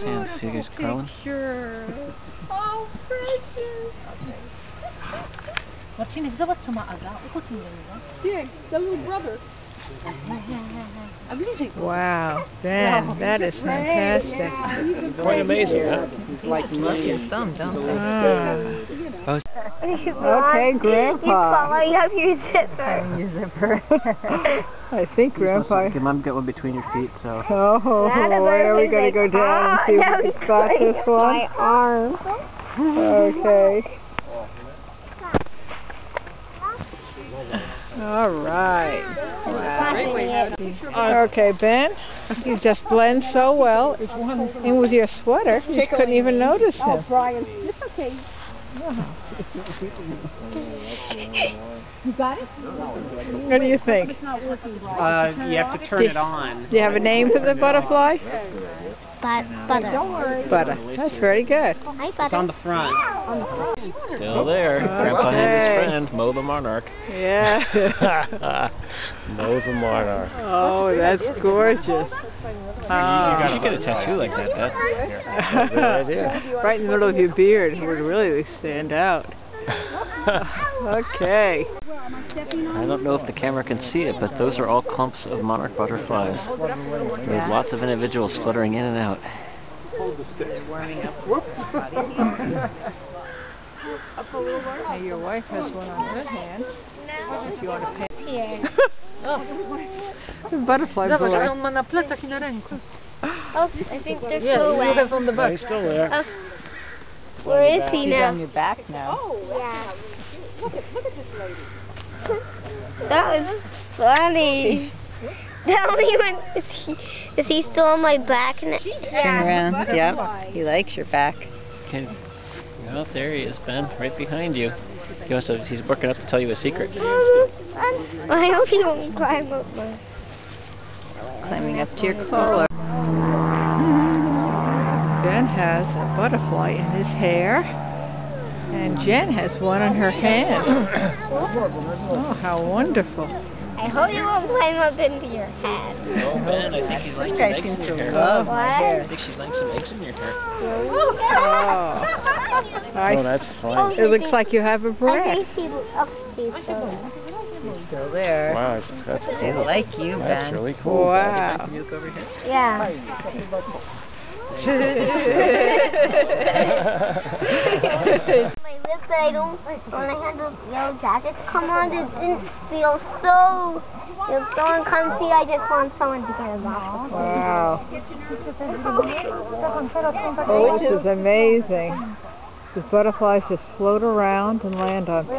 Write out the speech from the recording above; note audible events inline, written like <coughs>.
his hand. See how he's crawling? Oh, precious. Marcinek, zobacz co ma Aga. Uchocnij do niego. Yeah, the little brother. A. Wow, <laughs> Ben, that is fantastic. Quite amazing, huh? His thumb, don't they? You Okay, Grandpa. following up your zipper. Your zipper. I <laughs> think Grandpa. Okay, Mom, get one between your feet, so. Oh, oh, oh where are we going to go down and see if we can spot this one? My arm. Okay. <laughs> All right. Wow. Okay, Ben, you just blend so well. And with your sweater, you couldn't even notice him. Brian, it's okay. You got it? What do you think? It's not working right. Uh, you have to turn it on. Do you have a name for the butterfly? But, butter. Butter. That's very good. Hi, It's butter. on the front. Still oh. there. Uh, Grandpa and his friend, Mo the Monarch. Yeah. <laughs> Mo the Monarch. oh, that's gorgeous. You should get a tattoo like that, Dad. <laughs> Good right in the middle of your beard would really stand out. <laughs> Okay. I don't know if the camera can see it, but those are all clumps of monarch butterflies. With lots of individuals fluttering in and out. Now your wife has one on her hand. If you want to paint. Here. The <laughs> butterfly Zobacz, boy. on ma na plecach i na ręku. Oh, I think they're Yeah, so you wet. have on the back. He's still there. Oh, where is he He's on now? your back now. Oh, Yeah. Look at this lady. That was funny. Tell me when is he is he still on my back now? Turn around. Yep. He likes your back. Okay. Oh, there he is, Ben, right behind you. He wants to, he's working up to tell you a secret. I hope he won't climb up my. Climbing up to your collar. Ben has a butterfly in his hair. And Jen has one in her hand. <coughs> Oh, how wonderful. I hope he won't climb up into your head. Oh, Ben, I think he's laying some eggs in your to hair. love What? I think she's laying some eggs in your hair. <laughs> Oh. Oh, that's fine. it looks like you have a I breath. think he oh, he's still. Still there. Wow, that's, that's They like you, Ben. That's really cool. Wow. Can you look over here? Yeah. <laughs> my lip that I don't when I had the yellow jackets come on it didn't feel so it was so uncomfy I just want someone to get it off. Wow. Oh, <laughs> this is amazing. The butterflies just float around and land on people.